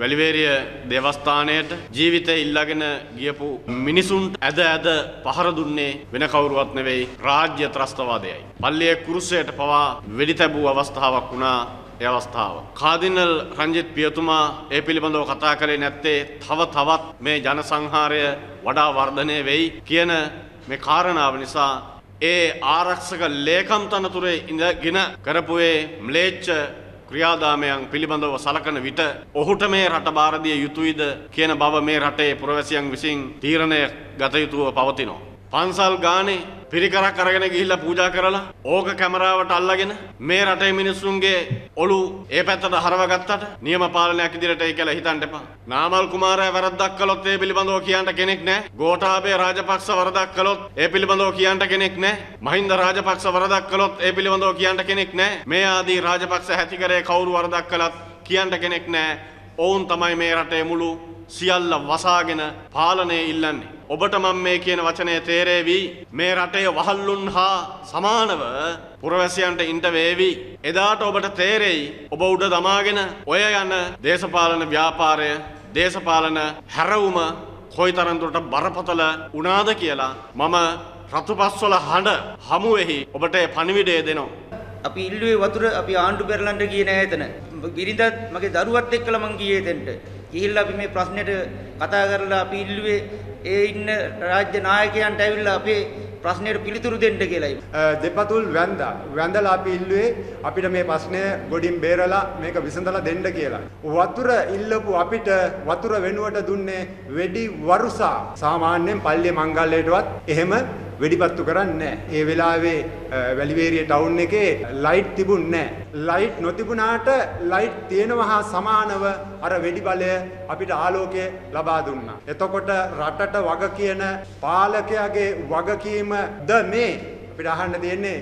වැලිවේරිය දේවස්ථානයට ජීවිතය ඉල්ලගෙන ගියපු මිනිසුන්ට ඇද ඇද පහර දුන්නේ වෙන කවුරුවත් නෙවෙයි රාජ්‍ය ත්‍රස්තවාදයයි. පල්ලිය කුරුසයට පවා වෙඩි තැබූ අවස්ථාවක් වුණා ඒ අවස්ථාව. කාදිනල් රංජිත් පියතුමා ඒ පිළිබඳව කතා කරේ නැත්තේ තව තවත් මේ ජන සංහාරය වඩා වර්ධනය වෙයි කියන මේ කාරණාව නිසා ඒ ආරක්ෂක ලේකම් තනතුරේ ඉඳගෙන කරපුයේ ම්ලේච්ඡ ක්‍රියාදාමයන් පිළිබඳව සලකන විට ඔහුට මේ රට බාරදිය යුතුයිද කියන බව මේ රටේ පුරවැසියන් විසින් තීරණය ගත යුතුව පවතිනවා. පන්සල් ගානේ පිරිකරක් අරගෙන ගිහිල්ලා පූජා කරලා ඕක කැමරාවට අල්ලගෙන මේ රටේ මිනිස්සුන්ගේ ඔලු ඒ පැත්තට හරවගත්තට නියම පාලනයක් ඉදිරියට ඒ කියලා හිතන්න එපා. නාමල් කුමාරයා වැරද්දක් කළොත් ඒ පිළිබඳව කියන්න කෙනෙක් නැහැ. ගෝඨාභය රාජපක්ෂ වරදක් කළොත් ඒ පිළිබඳව කියන්න කෙනෙක් නැහැ. මහින්ද රාජපක්ෂ වරදක් කළොත් ඒ පිළිබඳව කියන්න කෙනෙක් නැහැ. මේ ආදී රාජපක්ෂ හැතිකරේ කවුරු වරදක් කළත් කියන්න කෙනෙක් නැහැ. ඔවුන් තමයි මේ රටේ මුළු සියල්ල වසාගෙන පාලනය ඉල්ලන්නේ. ඔබට මම මේ කියන වචනය තේරේවි මේ රටේ වහල්ලුන් හා සමානව පුරවැසියන්ට ඉන්ට වේවි. එදාට ඔබට තේරෙයි ඔබ උඩ දමාගෙන ඔය යන දේශපාලන ව්‍යාපාරය දේශපාලන හැරවුම කොයි තරන්දුරට බරපතල උනාද කියලා මම රතුපස්වල හඬ හමුවෙහි ඔබට පණිවිඩය දෙනවා. අපි ඉල්ලුවේ වතුර අපි ආණ්ඩු පෙරලන්න ගියේ නෑ එතන. බිරිඳත් මගේ දරුවත් එක්කලා මං ගියේ එතෙන්ට. ගිහිල්ලා අපි මේ ප්‍රශ්නෙට කතා කරලා අපි ඉල්ලුවේ ඒ ඉන්න රාජ්‍ය නායකයන්ට ඇවිල්ලා අපේ ප්‍රශ්නෙට පිළිතුරු දෙන්න කියලායි. දෙපතුල් වැන්දා. වැන්දලා අපි ඉල්ලුවේ අපිට මේ ප්‍රශ්නය ගොඩින් බේරලා මේක විසඳලා දෙන්න කියලා. වතුර ඉල්ලපු අපිට වතුර වෙනුවට දුන්නේ වෙඩි වරුසා. සාමාන්‍යයෙන් පල්ලිය මංගල්‍යයටවත් එහෙම වෙඩිපත්තු කරන්නේ ඒ වෙලාවේ වැලිවේරිය ටවුන් එකේ ලයිට් තිබුණේ ලයිට් නොතිබුණාට ලයිට් තියෙනවා හා සමානව අර වෙඩි බලය අපිට ආලෝකය ලබා දුන්නා. එතකොට රටට වග කියන පාලකයාගේ වගකීමද මේ අපිට අහන්න දෙන්නේ